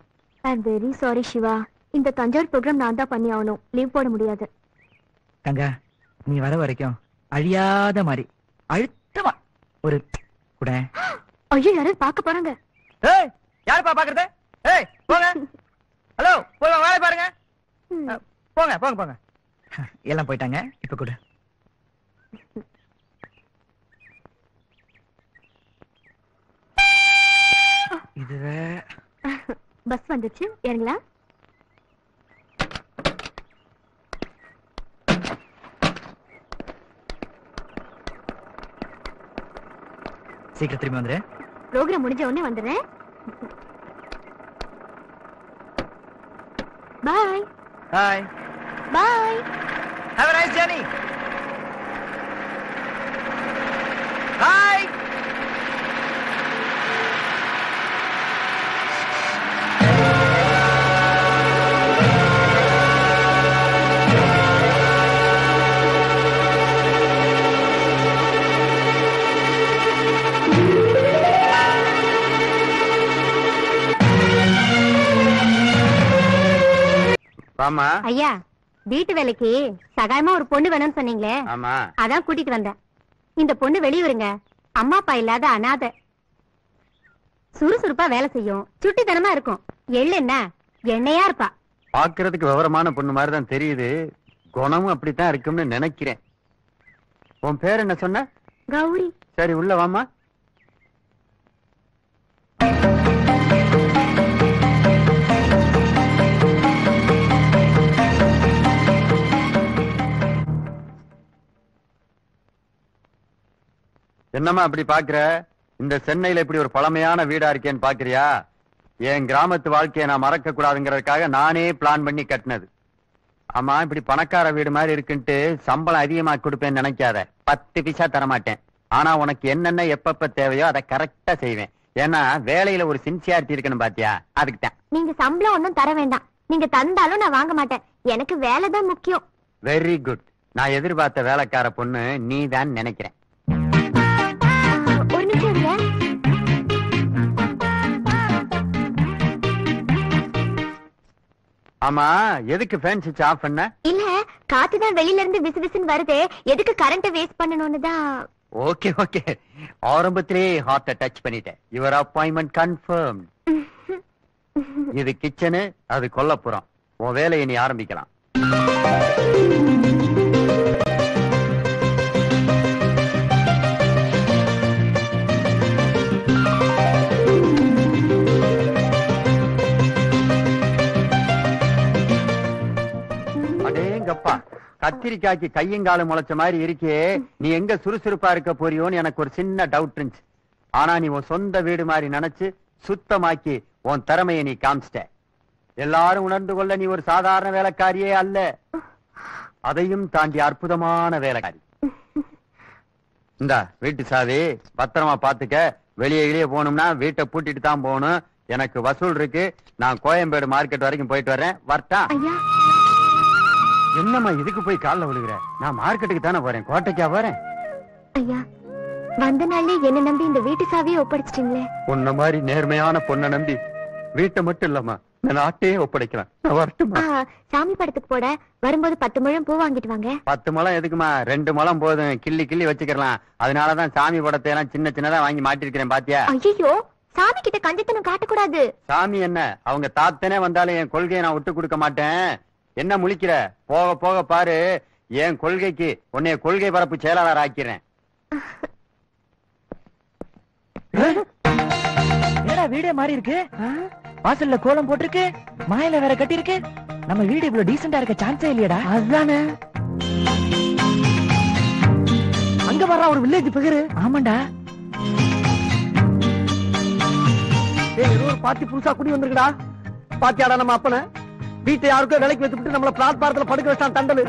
வெரி சாரி சிவா இந்த தஞ்சாவூர் ப்ரோக்ராம் நான் தான் பண்ணி ஆகணும். லீவ் போட முடியாது. தங்க நீ வர வரைக்கும் அழியாத மாதிரி அழுத்தமா ஒரு கூட. ஐயோ யாரும் பார்க்க போறாங்க. ஏய் யாருப்பா பாக்குறது ஏய் போங்க. ஹலோ போங்க வேலை பாருங்க. போங்க போங்க போங்க. எல்லாம் போயிட்டாங்க இப்ப கூட. இது பஸ் வந்துச்சு. இறங்களா சீக்கிரம் திரும்பி வந்துரு ப்ரோக்ராம் முடிஞ்ச உடனே வந்துடுறேன். Bye hi bye have a nice journey. Bye வாமா ஐயா வீட்டு வேலைக்கு சகாயமா ஒரு பொண்ணு வேணும்னு சொன்னீங்களே. ஆமா. அதான் கூட்டிட்டு வந்தேன். இந்த பொண்ணு வெளியூருங்க. அம்மா அப்பா இல்லாத அனாதை. சுறுசுறுப்பா வேலை செய்யும். சுட்டித்தனமா இருக்கும். எள்ளு என்ன? எண்ணெயா இருப்பா. பாக்குறதுக்கு விவரமான பொண்ணு மாதிரி தான் தெரியுது. குணமும் அப்படித்தான் இருக்கும்னு நினைக்கிறேன். உன் பேர் என்ன சொன்ன? கௌரி. சரி உள்ள வாமா என்னம்மா அப்படி பாக்குற இந்த சென்னையில இப்படி ஒரு பழமையான வீடா இருக்கேன்னு பாக்குறியா என் கிராமத்து வாழ்க்கையை நான் மறக்க கூடாதுங்கிறதுக்காக நானே பிளான் பண்ணி கட்டினது. ஆமா இப்படி பணக்கார வீடு மாதிரி இருக்குன்ட்டு சம்பளம் அதிகமா கொடுப்பேன்னு நினைக்காத. பத்து பைசா தரமாட்டேன். ஆனா உனக்கு என்னென்ன எப்பப்ப தேவையோ அதை கரெக்டா செய்வேன். ஏன்னா வேலையில ஒரு சின்சியாரிட்டி இருக்கணும் பாத்தியா? அதுக்கு தான் நீங்க சம்பளம் ஒண்ணும் தர வேண்டாம். நீங்க தந்தாலும் நான் வாங்க மாட்டேன். எனக்கு வேலை தான் முக்கியம். வெரி குட் நான் எதிர்பார்த்த வேலைக்கார பொண்ணு நீ தான் நினைக்கிறேன். ஆமா எதுக்கு ஃபேன் சுவிட்ச் ஆஃப் பண்ண? இல்ல காத்து தான் வெளியில இருந்து விசு விசுன்னு வருது எதுக்கு கரண்ட் வேஸ்ட் பண்ணணும்னு தான். ஓகே ஓகே ஆரம்பத்திலே ஹார்ட்ட டச் பண்ணிட்டேன். யுவர் அப்பாயின்மெண்ட் கன்ஃபர்ம் இது கிச்சனு அது கொல்லப்புறம். உன் வேலையை நீ ஆரம்பிக்கலாம். அடேங்கப்பா கத்திரிக்காய்க்கு கையும் காலும் முளைச்ச மாதிரி இருக்கே. நீ எங்க சுறுசுறுப்பா இருக்க போறியோன்னு எனக்கு ஒரு சின்ன டவுட் இருந்துச்சு. ஆனா நீ உன் சொந்த வீடு மாதிரி நினைச்சு சுத்தமாக்கி உன் திறமையை நீ காமிச்சிட்ட. எல்லாரும் உணர்ந்து கொள்ள நீ ஒரு சாதாரண வேலைக்காரியே அல்ல. அதையும் தாண்டி அற்புதமான வேலைக்காரி. இந்தா வீட்டு சாவி பத்திரமா பாத்துக்க. வெளியே வெளியே போகணும்னா வீட்டை பூட்டிட்டு தான் போகணும். எனக்கு வசூல் இருக்கு. நான் கோயம்பேடு மார்க்கெட் வரைக்கும் போயிட்டு வரேன் வரட்டா? என்னம்மா இதுக்கு போய் கால்ல விழுகிற? நான் மார்க்கெட்டுக்கு தானே போறேன். கோட்டைக்கா போறேன்? ஐயா வந்த நாள்லயே என்ன நம்பி இந்த வீட்டு சாவியை ஒப்படைச்சிட்டீங்களே. உன்ன மாதிரி நேர்மையான பொண்ணை நம்பி வீட்டை மட்டும் இல்லம்மா நான் நாட்டையே ஒப்படைக்கிறேன். நான் வரட்டுமா சாமி படத்துக்கு போட வரும்போது பத்து முழம் பூ வாங்கிட்டு வாங்க. பத்து முழம் எதுக்குமா ரெண்டு முழம் போதும். கிள்ளி கிள்ளி வச்சுக்கலாம் அதனாலதான் சாமி படத்தை எல்லாம் சின்ன சின்னதா வாங்கி மாட்டிருக்கிறேன் பாத்தியா? ஐயோ சாமி கிட்ட கஞ்சத்தனம் காட்டக்கூடாது. சாமி என்ன? அவங்க தாத்தனே வந்தாலும் என் கொள்கையை நான் விட்டு கொடுக்க மாட்டேன். என்ன முழிக்கிற? போக போக பாரு. என் கொள்கைக்கு உன்னைய கொள்கை பரப்பு செயலாளர் ஆக்கிறேன் என்னடா வீடே மாறி இருக்கு? வாசல்ல கோலம் போட்டிருக்கு மாயில வேற கட்டி இருக்கு நம்ம வீடு இவ்வளவு டீசெண்டா இருக்க சான்ஸே இல்லையடா. அதுதானே. அங்க வர்ற ஒரு வில்லேஜ் பிகரு. ஆமாண்டா. ஏய் ஒரு பாட்டி புதுசா குடி வந்திருக்குடா. பாத்தியாடா நம்ம அப்பன? வீட்டை யாருக்கோ விலைக்கு வச்சுட்டு நம்மள பிளாட்பாரத்துல படுக்க வச்சான் தண்டலு.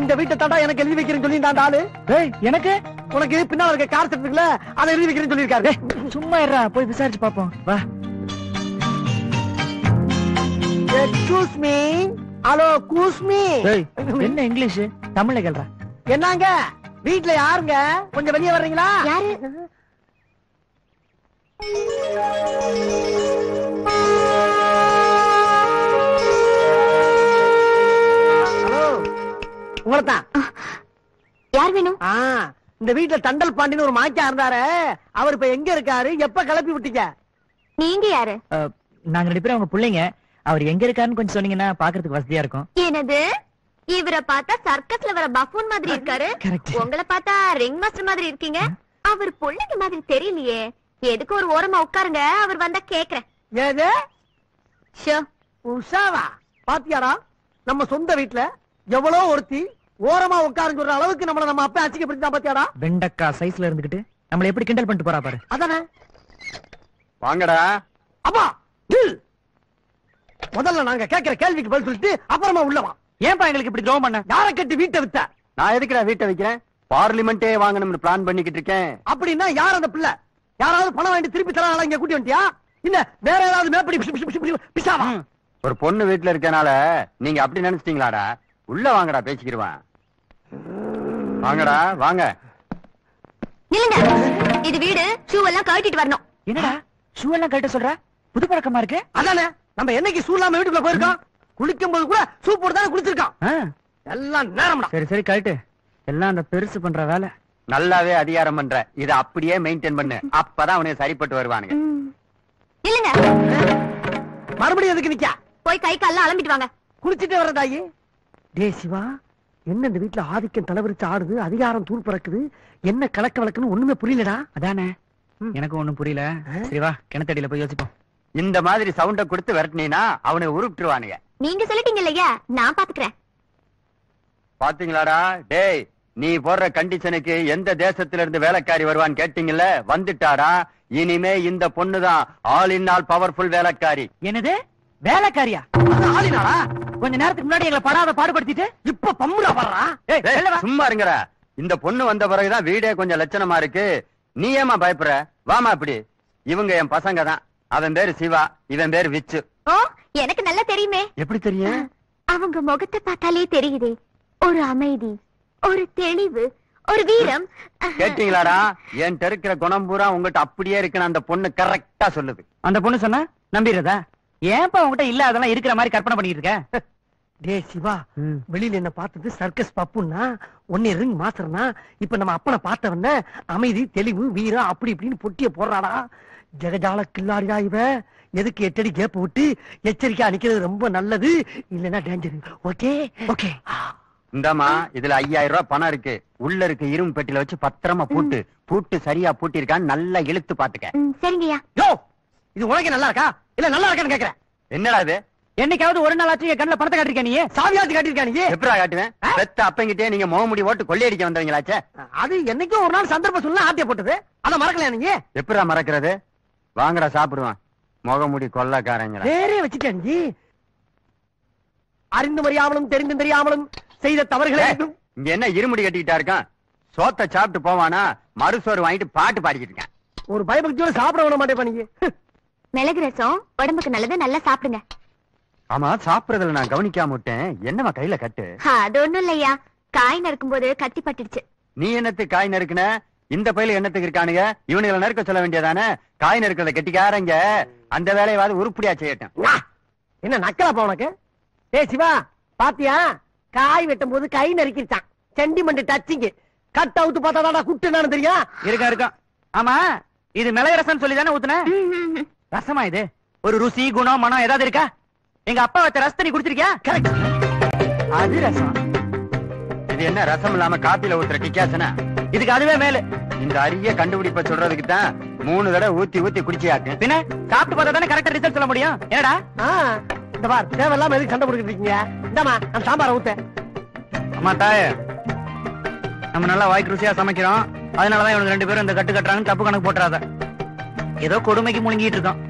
இந்த வீட்டை தாண்டா எனக்கு எழுதி வைக்கிறேன்னு சொல்லி இந்த ஆளு. ஏய் எனக்கு? உனக்கு பின்னால இருக்க கார் செட் இருக்குல்ல அதை எழுதி வைக்கிறேன்னு சொல்லியிருக்காரு. சும்மா இருடா போய் விசாரிச்சு பாப்போம் வா. Excuse me hello excuse me ஏய் என்ன இங்கிலீஷ்? தமிழ்ல கேள்றா. என்னங்க? வீட்ல யாருங்க? கொஞ்சம் வெளியே வர்றீங்களா? யாரு? உங்களைத்தான் யார் வேணும் இந்த வீட்ல தண்டல் பாண்டின்னு ஒரு மாச்சா இருந்தாரு அவர் இப்ப எங்க இருக்காரு? எப்ப கிளப்பி விட்டீங்க? நீங்க யாரு? நாங்க ரெண்டு பேரும் உங்க பிள்ளைங்க. அவர் எங்க இருக்காருன்னு கொஞ்சம் சொன்னீங்கன்னா பாக்குறதுக்கு வசதியா இருக்கும். என்னது? இவரை பார்த்தா சர்க்கஸ்ல வர பஃபூன் மாதிரி இருக்காரு. உங்களை பார்த்தா ரிங் மாஸ்டர் மாதிரி இருக்கீங்க. அவர் பொண்ணுக்கு மாதிரி தெரியலையே. எதுக்கு ஒரு ஓரமா உட்காருங்க? அவர் வந்தா கேக்குறேன். ஏது? உஷாவா? பாத்தியாடா நம்ம சொந்த வீட்ல எவ்வளவு ஒருத்தி ஓரமா உட்காருன்னு சொல்ற அளவுக்கு நம்மள நம்ம அப்பா அச்சிக்கப்படுத்தா பாத்தியாடா? வெண்டக்கா சைஸ்ல இருந்துகிட்டு நம்மள எப்படி கிண்டல் பண்ணிட்டு போறா பாரு. அதானே? வாங்கடா. அப்பா. முதல்ல நாங்க கேக்குற கேள்விக்கு பதில் சொல்லிட்டு அப்புறமா உள்ளவா ஏன்பா எங்களுக்கு இப்படி துரோகம் பண்ண? யார கட்டி வீட்டை வித்த நான் எதுக்குடா வீட்டை வைக்கிறேன்? பார்லிமெண்டே வாங்கணும்னு பிளான் பண்ணிக்கிட்டு இருக்கேன். அப்படின்னா யார் அந்த பிள்ளை? யாராவது பணம் வாங்கி திருப்பி தராங்களா இங்க கூட்டி வந்துட்டியா? இல்ல வேற ஏதாவது மேப்படி பிசு, பிசு, பிசு, பிசு, பிசாவா? ஒரு பொண்ணு வீட்டுல இருக்கனால நீங்க அப்படி நினைச்சிட்டீங்களாடா? உள்ள வாங்கடா பேசிக்கிருவேன் வாங்கடா வாங்க. நில்லுங்க இது வீடு ஷூ எல்லாம் கழட்டிட்டு வரணும். என்னடா ஷூ எல்லாம் கழட்ட சொல்ற? புது பழக்கமா இருக்கு? அதானே நம்ம என்னைக்கு சூ இல்லாம வீட்டுக்குள்ள போயிருக்கோம்? குளிக்கும் போது கூட சூ போட்டு தானே குளிச்சிருக்கோம். எல்லாம் நேரம்டா. சரி சரி கழட்டு. எல்லாம் அந்த பெருசு பண்ற வேலை. நல்லாவே அதிகாரம் பண்ற. இத அப்படியே மெயின்டைன் பண்ணு. அப்பதான் அவனுக்கு சரிப்பட்டு வருவானுங்க. ம். நில்லுங்க மறுபடியும் எதுக்கு நிக்க? போய் கை கால்லாம் அலம்பிட்டு வாங்க. குளிச்சுட்டே வர தாயி டே சிவா. என்ன இந்த வீட்டுல ஆதிக்கம் தலைவரிச்சு ஆடுது அதிகாரம் தூள் பறக்குது என்ன கலக்க வழக்குன்னு ஒண்ணுமே புரியலடா? அதானே. எனக்கு ஒண்ணும் புரியல. சரி வா கிணத்தடியில போய் யோசிப்போம். இந்த மாதிரி சவுண்ட கொடுத்து விரட்டினீனா அவனை உருப்பிட்டுருவானுங்க நீங்க சொல்லிட்டீங்க இல்லையா? நான் பாத்துக்கிறேன். பாத்தீங்களாடா? டேய் நீ போடுற கண்டிஷனுக்கு எந்த தேசத்துல இருந்து வேலைக்காரி வருவான்னு கேட்டீங்கல்ல? வந்துட்டாடா. இனிமே இந்த பொண்ணுதான் ஆல் இன் ஆல் பவர்ஃபுல் வேலைக்காரி. என்னது? வேலைக்காரியா? அது ஆளினாடா கொஞ்ச நேரத்துக்கு முன்னாடி எங்களை படாத பாடுபடுத்திட்டு இப்ப பம்முடா வா. சும்மா இருங்கடா. இந்த பொண்ணு வந்த பிறகுதான் வீடே கொஞ்சம் லட்சணமா இருக்கு. நீ ஏமா பயப்படுற வாமா இப்படி. இவங்க என் பசங்க தான். அவன் பேரு சிவா இவன் பேரு விச்சு. ஓ எனக்கு நல்லா தெரியுமே. எப்படி தெரியும்? அவங்க முகத்தை பார்த்தாலே தெரியுதே. ஒரு அமைதி ஒரு தெளிவு ஒரு வீரம். கேட்டீங்களாடா? என் இருக்கிற குணம் பூரா உங்ககிட்ட அப்படியே இருக்குன்னு அந்த பொண்ணு கரெக்டா சொல்லுது. அந்த பொண்ணு சொன்னா நம்பிடுறதா? ஏன்பா உன்கிட்ட இல்ல அதெல்லாம் இருக்கிற மாதிரி கற்பனை பண்ணிட்டு இருக்க? டே சிவா வெளியில என்ன பார்த்தது சர்க்கஸ் பப்புன்னா ஒன்னே ரிங் மாஸ்டர்னா இப்ப நம்ம அப்பனை பார்த்தவன அமைதி தெளிவு வீரம் அப்படி இப்படின்னு பொட்டிய போடுறாடா. ஜெகஜால கில்லாடிடா இவ. எதுக்கு எட்டடி கேப் விட்டு எச்சரிக்கையா நிக்கிறது ரொம்ப நல்லது இல்லைன்னா டேஞ்சர் ஓகே ஓகே இந்தாமா இதுல ஐயாயிரம் ரூபாய் பணம் இருக்கு. உள்ள இருக்க இரும்பு பெட்டில வச்சு பத்திரமா பூட்டு பூட்டு சரியா பூட்டிருக்கான்னு நல்லா இழுத்து பாத்துக்க சரிங்கய்யா. யோ! இது உனக்கு நல்லா இருக்கா? இல்ல நல்லா இருக்கான்னு கேக்குறேன். என்னடா இது? என்னைக்காவது ஒரு நாள் ஆச்சு கண்ணுல பணத்தை காட்டிருக்க நீ? சாவியாச்சு காட்டியிருக்கா நீ? எப்படா காட்டுவேன்? பெத்த அப்பங்கிட்டே நீங்க முகமுடி ஓட்டு கொள்ளையடிக்க வந்தவங்களாச்சே? அது என்னைக்கும் ஒரு நாள் சந்தர்ப்பம் சொல்ல ஆட்டிய போட்டது. அத மறக்கலையா நீங்க எப்படா மறக்கிறது? வாங்கடா சாப்பிடுவான் முகமுடி கொள்ளக்காரங்களா? வேறே வச்சுட்டேன் நீ? அறிந்து அறியாமலும் தெரிந்து தெரியாமலும் செய்த தவறுகளை இங்க என்ன இருமுடி கட்டிக்கிட்டா இருக்கான்? சோத்த சாப்பிட்டு போவானா? மறுசோறு வாங்கிட்டு பாட்டு பாடிக்கிட்டு இருக்கான். ஒரு பயபக்தியோட சாப்பிட விட மாட்டேன் நீங்க மிளகு ரசம் உடம்புக்கு நல்லது நல்லா சாப்பிடுங்க. ஆமா சாப்பிடுறதுல நான் கவனிக்காம விட்டேன். என்னமா கையில கட்டு? அது ஒண்ணும் இல்லையா? காய் நறுக்கும் போது கத்தி பட்டுடுச்சு. நீ என்னத்துக்கு காய் நறுக்குன? இந்த பயில என்னத்துக்கு இருக்கானுங்க? இவனுங்களை நறுக்க சொல்ல வேண்டியதானே? காய் நறுக்கிறத கெட்டிக்காரங்க. அந்த வேலையாவது உருப்படியா செய்யட்டும். என்ன நக்கலாப்பா உனக்கு? ஏய் சிவா பாத்தியா? காய் வெட்டும் போது கை நறுக்கிருச்சான் சென்டிமெண்ட் டச்சிங் கட் அவுத்து பார்த்தா குட்டு என்னன்னு தெரியும்? இருக்கா இருக்கா. ஆமா இது மிளகு ரசம் சொல்லி தானே ஊத்துன? ம், ம், ம். ரசமா இது? ஒரு ருசி குணம் மனம் ஏதாவது இருக்கா? எங்க அப்பா வச்ச ரசத்தை நீ குடிச்சிருக்கியா? கரெக்ட் அது ரசம். இது என்ன ரசம் இல்லாம காப்பில ஊத்துற டிக்காசனா இதுக்கு அதுவே மேலு. இந்த அரிய கண்டுபிடிப்ப சொல்றதுக்கு தான் மூணு தடவை ஊத்தி ஊத்தி குடிச்சியாக்கு. பின்ன சாப்பிட்டு பார்த்தா தானே கரெக்டா ரிசல்ட் சொல்ல முடியும்? என்னடா? இந்த பார் தேவையில்லாம எதுக்கு சண்டை போட்டுக்கிட்டு இருக்கீங்க? இந்தாமா நான் சாம்பாரை ஊத்தேன். அம்மா தாயே நம்ம நல்லா வாய்க்கு ருசியா சமைக்கிறோம். அதனாலதான் இவனுக்கு ரெண்டு பேரும் இந்த கட்டு கட்டுறாங்கன்னு தப்பு கணக்கு போட்டுறாத. ஏதோ கொடுமைக்கு முழுங்கிட்டு இருக்கான்.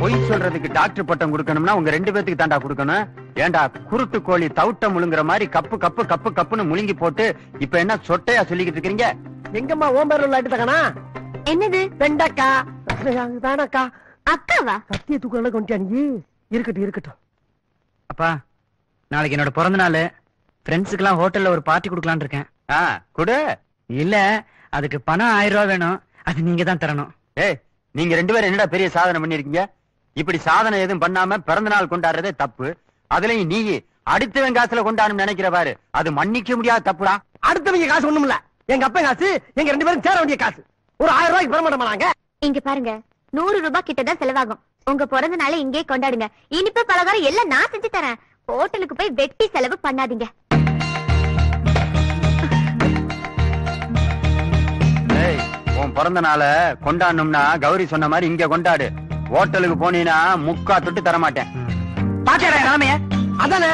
பொய் சொல்றதுக்கு டாக்டர் பட்டம் கொடுக்கணும்னா உங்க ரெண்டு பேத்துக்கு தாண்டா கொடுக்கணும். ஏண்டா குருட்டு கோழி தவுட்ட முழுங்குற மாதிரி கப்பு கப்பு கப்பு கப்புன்னு முழுங்கி போட்டு இப்ப என்ன சொட்டையா சொல்லிக்கிட்டு இருக்கீங்க? எங்கம்மா ஓம் பேர் உள்ள தகனா என்னது? வெண்டக்கா வேணாக்கா அக்காவா? கத்திய தூக்கம் கொண்டு இருக்கட்டும் இருக்கட்டும். அப்பா நாளைக்கு என்னோட பிறந்த நாள். ஃப்ரெண்ட்ஸுக்கெல்லாம் ஹோட்டல்ல ஒரு பார்ட்டி கொடுக்கலான்னு இருக்கேன். ஆ குடு. இல்ல அதுக்கு பணம் ஆயிரம் ரூபாய் வேணும். அது நீங்க தான் தரணும். ஏய் நீங்க ரெண்டு பேரும் என்னடா பெரிய சாதனை பண்ணிருக்கீங்க இப்படி சாதனை எதுவும் பண்ணாம பிறந்த நாள் கொண்டாடுறதே தப்பு. அதுலயும் நீ அடுத்தவன் காசுல கொண்டாடணும் நினைக்கிற பாரு. அது மன்னிக்க முடியாத தப்புடா. அடுத்தவங்க காசு ஒண்ணும் இல்ல. எங்க அப்பா காசு எங்க ரெண்டு பேரும் சேர வேண்டிய காசு. ஒரு ஆயிரம் ரூபாய்க்கு பெற மாட்டோமா நாங்க? இங்க பாருங்க. நூறு ரூபாய் கிட்ட தான் செலவாகும். உங்க பிறந்த நாளை இங்கே கொண்டாடுங்க. இனிப்பு பலகாரம் எல்லாம் நான் செஞ்சு தரேன். ஹோட்டலுக்கு போய் வெட்டி செலவு பண்ணாதீங்க. உன் பிறந்த நாளை கொண்டாடணும்னா கௌரி சொன்ன மாதிரி இங்க கொண்டாடு. ஹோட்டலுக்கு போனீங்கன்னா முக்கா தொட்டு தர மாட்டேன் பாக்கறேன் ராமைய? அதானே?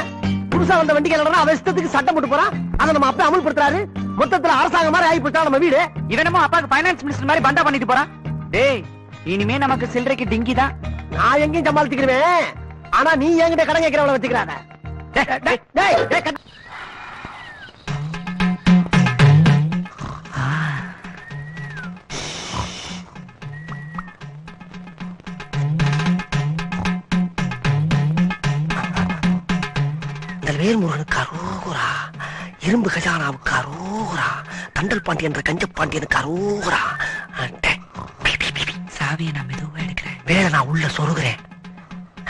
புதுசா வந்த வண்டிகள் அவன் இஷ்டத்துக்கு சட்டம் போட்டு போறான்? அதை நம்ம அப்பா அமல்படுத்துறாரு. மொத்தத்துல அரசாங்கம் மாதிரி ஆகி போச்சா நம்ம வீடு. இவனமோ அப்பாக்கு ஃபைனான்ஸ் மினிஸ்டர் மாதிரி பண்டா பண்ணிட்டு போறான். டேய் இனிமே நமக்கு சில்லறைக்கு டிங்கி தான். நான் எங்கேயும் சமாளிச்சுக்கிறேன் ஆனா நீ என்கிட்ட கடன் கேட்கிறவள வச்சுக்கிறாத. வேர்முருகனுக்கு அரோகுரா இரும்பு கஜானாவுக்கு அரோகுரா தண்டல் பாண்டி என்ற கஞ்ச பாண்டியனுக்கு அரோகுரா சாவியை நான் மெதுவா எடுக்கிறேன். வேற நான் உள்ள சொருகிறேன்.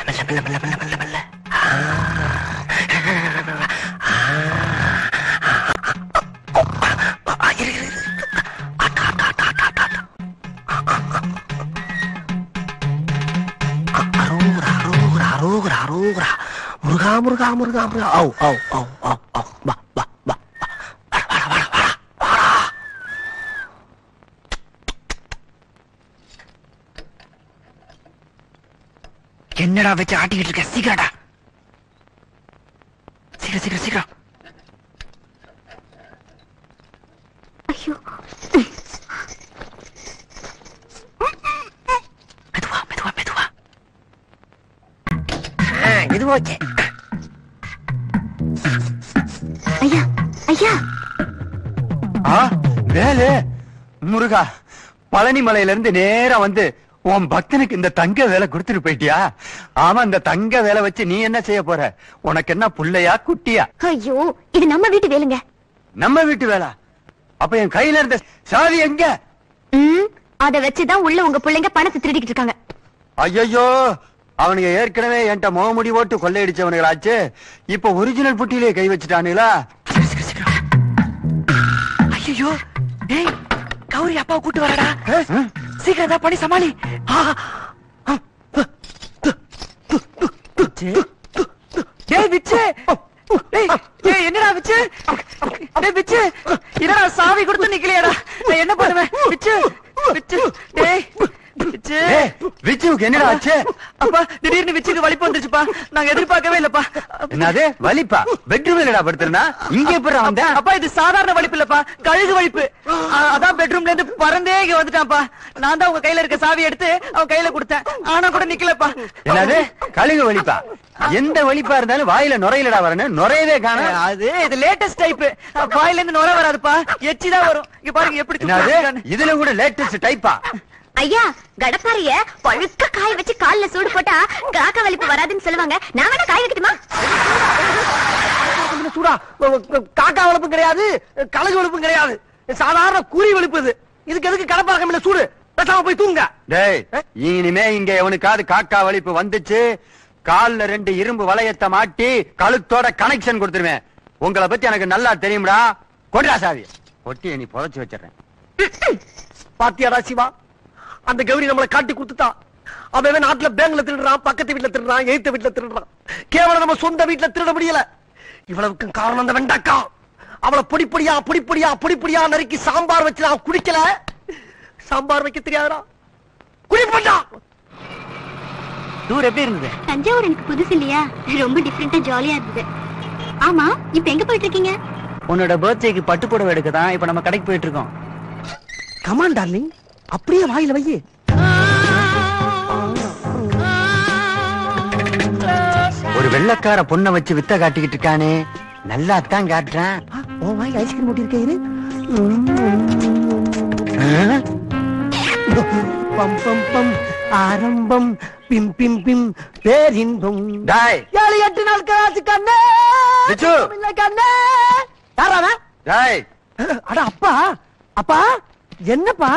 மெல்ல மெல்ல மெல்ல மெல்ல மெல்ல. மெல்ல முருகா முருகா முருகா. முருகா ஔ ஔ ஔ ஔ ஔ. வா வா வா. வா வாடா வாடா வாடா வாடா வாடா என்னடா வச்சு ஆட்டிக்கிட்டு இருக்க? சீக்கிரம்டா பழனி மலையில இருந்து நேரா வந்து உன் பக்தனுக்கு இந்த தங்க வேலை கொடுத்துட்டு போயிட்டியா? ஆமா இந்த தங்க வேலை வச்சு நீ என்ன செய்ய போற? உனக்கு என்ன புள்ளையா குட்டியா? ஐயோ இது நம்ம வீட்டு வேலுங்க. நம்ம வீட்டு வேலை? அப்ப என் கையில இருந்த சாவி எங்க? அத வச்சுதான் உள்ள உங்க பிள்ளைங்க பணத்தை திருடிக்கிட்டு இருக்காங்க. ஐயோ அவனுங்க ஏற்கனவே என்கிட்ட முகமுடி ஓட்டு கொள்ளையடிச்சவனுங்களாச்சு. இப்ப ஒரிஜினல் புட்டியிலே கை வச்சுட்டானுங்களா? ஐயோ கௌரி அப்பாவை கூட்டு வரடா. சீக்கிரம் தான் பண்ணி சமாளி. என்னடா விச்சு? விச்சு. என்னடா சாவி கொடுத்து நிக்கலையாடா? நான் என்ன பண்ணுவேன்? விச்சு. விச்சு. டேய் விச்சுவுக்கு என்னடா ஆச்சு? அப்பா திடீர்னு விச்சுக்கு வலிப்பு வந்துருச்சுப்பா. நாங்க எதிர்பார்க்கவே இல்லப்பா. என்னது வலிப்பா? பெட்ரூம் இல்லடா படுத்துறனா இங்க எப்படி வந்த அப்பா இது சாதாரண வலிப்பு இல்லப்பா. கழுகு வலிப்பு. அதான் பெட்ரூம்ல இருந்து பறந்தே இங்க வந்துட்டான்ப்பா. நான் தான் உங்க கையில இருக்க சாவி எடுத்து அவன் கையில கொடுத்தேன். ஆனா கூட நிக்கலப்பா. என்னது கழுகு வலிப்பா? எந்த வலிப்பா இருந்தாலும் வாயில நுரையிலடா வரணும் நுரையவே காண. அது இது லேட்டஸ்ட் டைப் வாயில இருந்து நுர வராதுப்பா. எச்சி தான் வரும். இங்க பாருங்க எப்படி. இதுல கூட லேட்டஸ்ட் டைப்பா ஐயா கடப்பாரிய பழுக்க காய வச்சு கால்ல சூடு போட்டா காக்கா வலிப்பு வராதுன்னு சொல்லுவாங்க. நான் வேணா காய வைக்கட்டுமா? சூடா காக்கா வளப்பும் கிடையாது கழுகு வளப்பும் கிடையாது. சாதாரண கூறி வலிப்பு இது. இதுக்கு எதுக்கு கடப்பாக்கம் இல்ல சூடு? பேசாம போய் தூங்க. டேய் இனிமே இங்க எவனுக்காவது காக்கா வலிப்பு வந்துச்சு கால்ல ரெண்டு இரும்பு வளையத்தை மாட்டி கழுத்தோட கனெக்ஷன் கொடுத்துருவேன். உங்களை பத்தி எனக்கு நல்லா தெரியும்டா. கொண்டா சாவி. ஒட்டிய நீ புதைச்சு வச்சிடுறேன். பாத்தியாடா சிவா? அந்த கௌரி நம்மளை காட்டி குடுத்துட்டா. அவன் நாட்டுல பேங்க்ல திருடுறான் பக்கத்து வீட்டுல திருடுறான் எய்த்த வீட்டுல திருடுறான். கேவலம் நம்ம சொந்த வீட்டுல திருட முடியல. இவ்வளவுக்கு காரணம் அந்த வெண்டக்கா. அவளை பொடி பொடியா பொடி பொடியா பொடி பொடியா நறுக்கி சாம்பார் வச்சு நான் குடிக்கல. சாம்பார் வைக்க தெரியாதா குடிப்பா டூர் எப்படி இருந்தது? தஞ்சாவூர் எனக்கு புதுசு இல்லையா? ரொம்ப டிஃப்ரெண்டா ஜாலியா இருந்தது. ஆமா இப்ப எங்க போயிட்டு இருக்கீங்க? உன்னோட பர்த்டேக்கு பட்டு புடவை எடுக்க தான் இப்ப நம்ம கடைக்கு போயிட்டு இருக்கோம். கமான் டார்லிங் அப்படியே வாயில வை ஒரு வெள்ளக்கார பொண்ணை வச்சு வித்த காட்டிக்கிட்டு இருக்கானே. நல்லா தான் காட்டுறான் உன் வாயில ஐஸ்கிரீம் ஊட்டி இருக்கேன்? பம் பம் பம் ஆரம்பம் பிம் பிம் பிம் பேரின்பம். டாய். ஏழு எட்டு நாள் கராச்சு கண்ணே. கண்ணே. யாராவன் டாய். அட அப்பா. அப்பா என்னப்பா?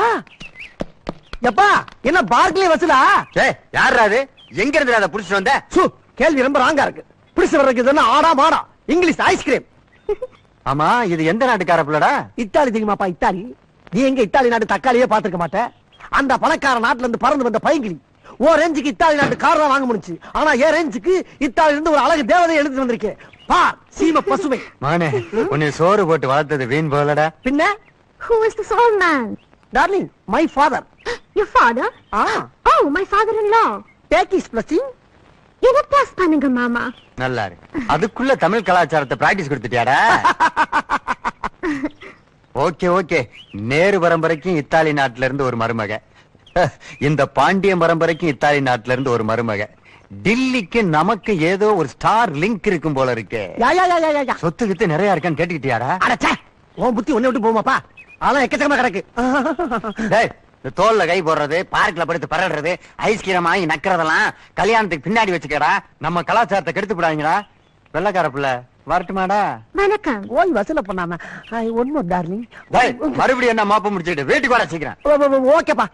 எப்பா என்ன பார்க்லயே வசூலா ஏய் யாரா அது? எங்க இருந்து அதை புடிச்சிட்டு வந்த? சு கேள்வி ரொம்ப ராங்கா இருக்கு. பிடிச்சு வர்றதுக்கு என்ன ஆடா மாடா? English ice cream. ஆமா இது எந்த நாட்டுக்கார புள்ளடா? Italy தெரியுமாப்பா Italy? நீ எங்க இத்தாலி நாட்டு தக்காளியே பாத்துருக்க மாட்ட? அந்த பணக்கார நாட்டுல இருந்து பறந்து வந்த பைங்கிலி ஓ ரேஞ்சுக்கு இத்தாலி நாட்டு கார் தான் வாங்க முடிஞ்சு ஆனா ஏன் ரேஞ்சுக்கு இத்தாலில இருந்து ஒரு அழகு தேவதை எழுதி வந்திருக்கேன் பார் சீம பசுமை மானே உன்னை சோறு போட்டு வளர்த்தது வீண் போலடா பின்ன? Who is this old man? Darling my father Your father? Ah Oh, my father-in-law. Is blessing என்ன பாஸ் பண்ணுங்க மாமா நல்லா இருக்கு அதுக்குள்ள தமிழ் கலாச்சாரத்தை பிராக்டிஸ் கொடுத்துட்டியாடா? ஓகே ஓகே நேரு பரம்பரைக்கும் இத்தாலி நாட்டுல இருந்து ஒரு மருமக. இந்த பாண்டிய பரம்பரைக்கும் இத்தாலி நாட்டுல இருந்து ஒரு மருமக. டில்லிக்கு நமக்கு ஏதோ ஒரு ஸ்டார் லிங்க் இருக்கும் போல இருக்கு. சொத்து கித்து நிறைய இருக்கான்னு கேட்டுக்கிட்டியாடா? உன் புத்தி ஒண்ணு விட்டு போமாப்பா அதெல்லாம் எக்கச்சக்கமா கிடக்கு. இந்த தோல்ல கை போடுறது பார்க்ல படுத்து பரடுறது ஐஸ்கிரீம் வாங்கி நக்கிறதெல்லாம் கல்யாணத்துக்கு பின்னாடி வச்சுக்கடா. நம்ம கலாச்சாரத்தை கெடுத்து விடாதீங்கடா. வெள்ளக்கார புள்ள வரட்டுமாடா? வணக்கம். ஓய் வசூல பண்ணாம? ஒன்னும் டார்லிங் டேய், மறுபடியும் என்ன மாப்ப முடிச்சுட்டு வீட்டுக்கு வர சீக்கிரம். ஓகேப்பா.